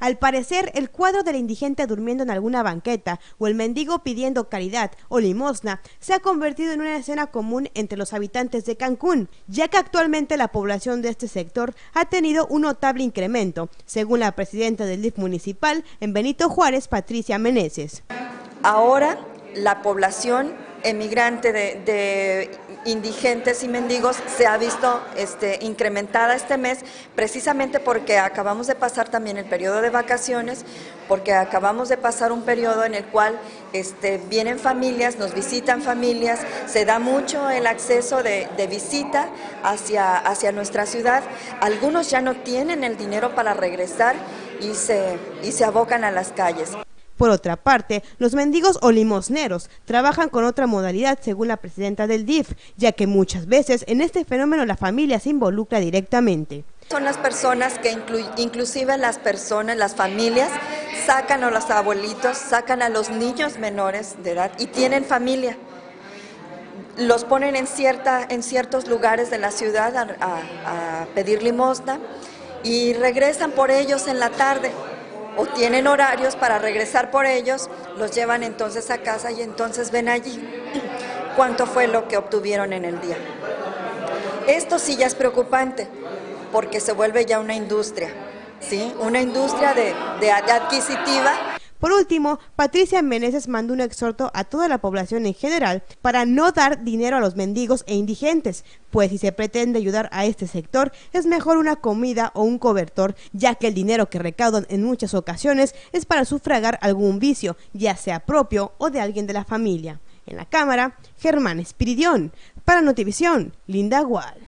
Al parecer, el cuadro del indigente durmiendo en alguna banqueta o el mendigo pidiendo caridad o limosna se ha convertido en una escena común entre los habitantes de Cancún, ya que actualmente la población de este sector ha tenido un notable incremento, según la presidenta del DIF municipal en Benito Juárez, Patricia Meneses. Ahora la población emigrante de, indigentes y mendigos se ha visto este, incrementada este mes precisamente porque acabamos de pasar también el periodo de vacaciones, porque acabamos de pasar un periodo en el cual este, vienen familias, nos visitan familias, se da mucho el acceso de, visita hacia, hacia nuestra ciudad. Algunos ya no tienen el dinero para regresar y se, y se abocan a las calles. Por otra parte, los mendigos o limosneros trabajan con otra modalidad según la presidenta del DIF, ya que muchas veces en este fenómeno la familia se involucra directamente. Son las personas que inclusive las personas, las familias, sacan a los abuelitos, sacan a los niños menores de edad y tienen familia. Los ponen en, en ciertos lugares de la ciudad a pedir limosna y regresan por ellos en la tarde o tienen horarios para regresar por ellos, los llevan entonces a casa y entonces ven allí cuánto fue lo que obtuvieron en el día. Esto sí ya es preocupante porque se vuelve ya una industria, ¿sí? Una industria de, de adquisitiva por último, Patricia Meneses mandó un exhorto a toda la población en general para no dar dinero a los mendigos e indigentes, pues si se pretende ayudar a este sector es mejor una comida o un cobertor, ya que el dinero que recaudan en muchas ocasiones es para sufragar algún vicio, ya sea propio o de alguien de la familia. En la cámara, Germán Espiridión. Para Notivisión, Linda Gual.